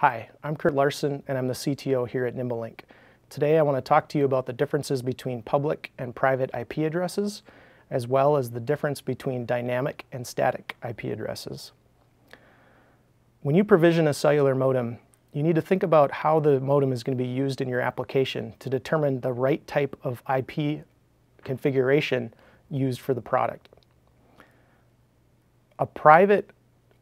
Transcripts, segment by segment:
Hi, I'm Kurt Larson and I'm the CTO here at NimbeLink. Today I want to talk to you about the differences between public and private IP addresses, as well as the difference between dynamic and static IP addresses. When you provision a cellular modem, you need to think about how the modem is going to be used in your application to determine the right type of IP configuration used for the product. A private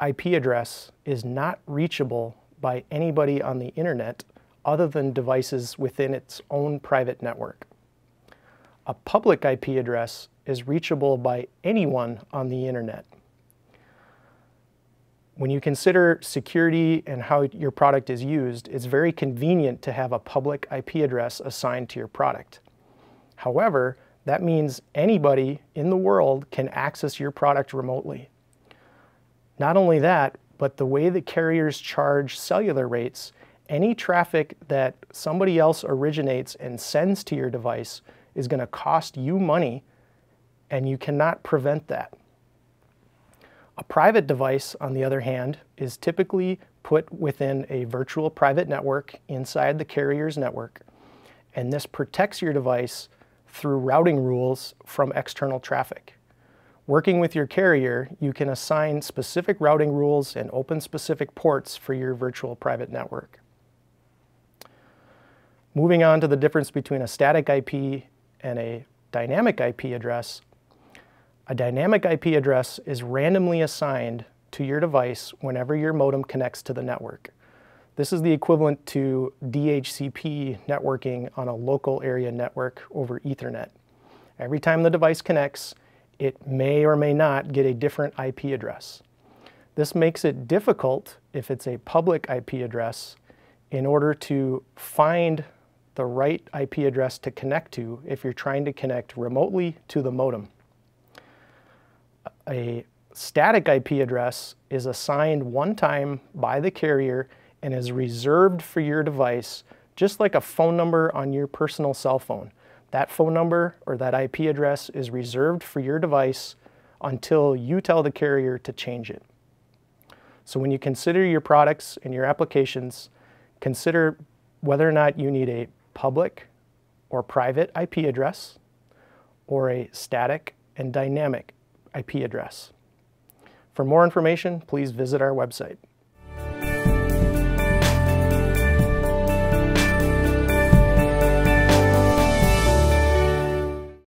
IP address is not reachable by anybody on the internet other than devices within its own private network. A public IP address is reachable by anyone on the internet. When you consider security and how your product is used, it's very convenient to have a public IP address assigned to your product. However, that means anybody in the world can access your product remotely. Not only that, but the way that carriers charge cellular rates, any traffic that somebody else originates and sends to your device is going to cost you money and you cannot prevent that. A private device, on the other hand, is typically put within a virtual private network inside the carrier's network, and this protects your device through routing rules from external traffic. Working with your carrier, you can assign specific routing rules and open specific ports for your virtual private network. Moving on to the difference between a static IP and a dynamic IP address, a dynamic IP address is randomly assigned to your device whenever your modem connects to the network. This is the equivalent to DHCP networking on a local area network over Ethernet. Every time the device connects, it may or may not get a different IP address. This makes it difficult if it's a public IP address in order to find the right IP address to connect to if you're trying to connect remotely to the modem. A static IP address is assigned one time by the carrier and is reserved for your device just like a phone number on your personal cell phone. That phone number or that IP address is reserved for your device until you tell the carrier to change it. So when you consider your products and your applications, consider whether or not you need a public or private IP address or a static and dynamic IP address. For more information, please visit our website.